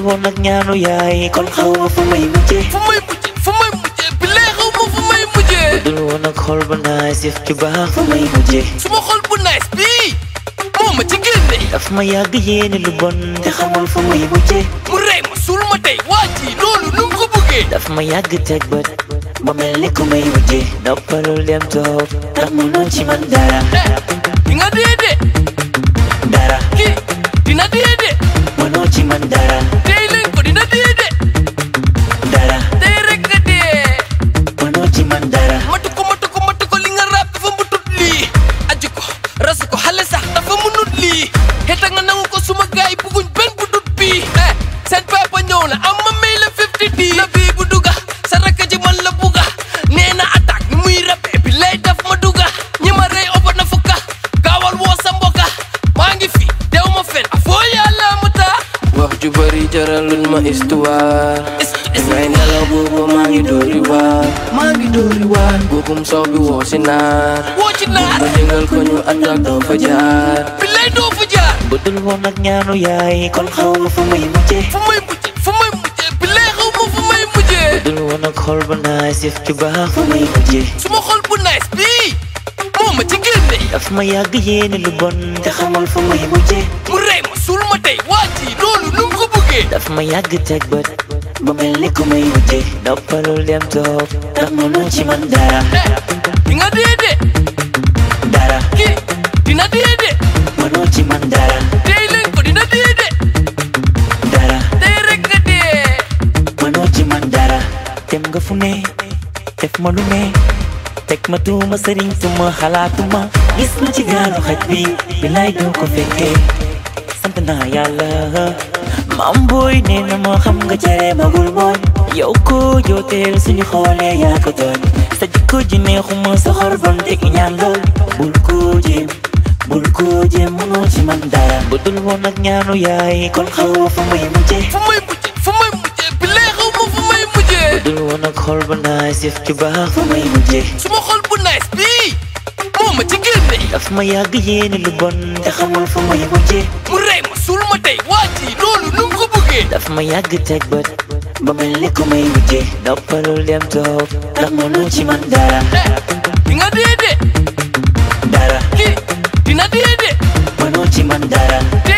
ñaanu yaay kon xaw ma fu may mujjee fu may mujjee fu may mujjee bi lee xaw ma fu may mujjee dul woon ak xol ba naas yëf ci baax fu may mujjee suma xol bu nice bii moo ma ci génne daf ma yàgg yéene lu bon te xamul fu may mujjee mu rey ma suul ma tey waa ji loolu nu ko bëggee daf ma yàgg teg bët ba mel ni ku may mujjee noppalul dem toog ndax mënoo ci man dara di nga dee ñëw na am ma may la 50 di. Na bii bu duga sa rakk ji man la buga. Nee na attaque ni muy rappe bi lay def ma duga. Ñi ma rey opa na fukka gaawal woo sa mboka maa ngi fi dew ma fen foo yàlla mu taa wax ju bari jaralul ma histoire ngay nelaw boobu maa ngi dóori waar maa ngi dóori waar buubum soow bi woo si naar woo ci naar ma jëngal ko ñu attaque doo fa jaar bi lay doo fa jaar bu dul woon ak ñaanu yaay kon xaw ma fu may mujjee fu may mujjee dul woon ak xol ba naas yëf ci baax fa may mujjee. Suma xol bu nice bii moo ma ci génne. Daf ma yàgg yéene lu bon te xamal fa may mujjee. Mu rey ma suul ma tey waa ji loolu nu mu ko bëggee. Daf ma yàgg teg bët ba mel ni ku may mujjee. Noppalul dem toog ndax mënoo ci man dara. Dem nga fu ne def ma lu ne teg ma tuuma sëriñ tuma xalaatuma gis ma ci gaalu xaj bi bilaay doo ko fekkee sant naa yàlla maam booy nee na ma xam nga cere magul mooy yow ko jooteel suñu xoolee yaa ko tooñ sa jikko ji neexuma sa xor bon te ñaan lool bul ko jéem bul ko jéem mënoo ci man dara bu dul woon ak ñaanu yaay kon xaw ma fu may mujjee fu may may mujjee dul woon ak xol ba naas yëf ci baax fu may mujjee suma xol bu nice ma ci génne daf ma yàgg yéene lu bon te xamul fu may mujjee mu rey ma suul ma tey waa ji loolu nu mu ko bëggee daf ma yàgg teg bët ba mel ni ku may mujjee noppalul dem toog ndax mënoo ci man dara. Di nga dee de dara. Kii dina dee de mënoo ci man dara. tey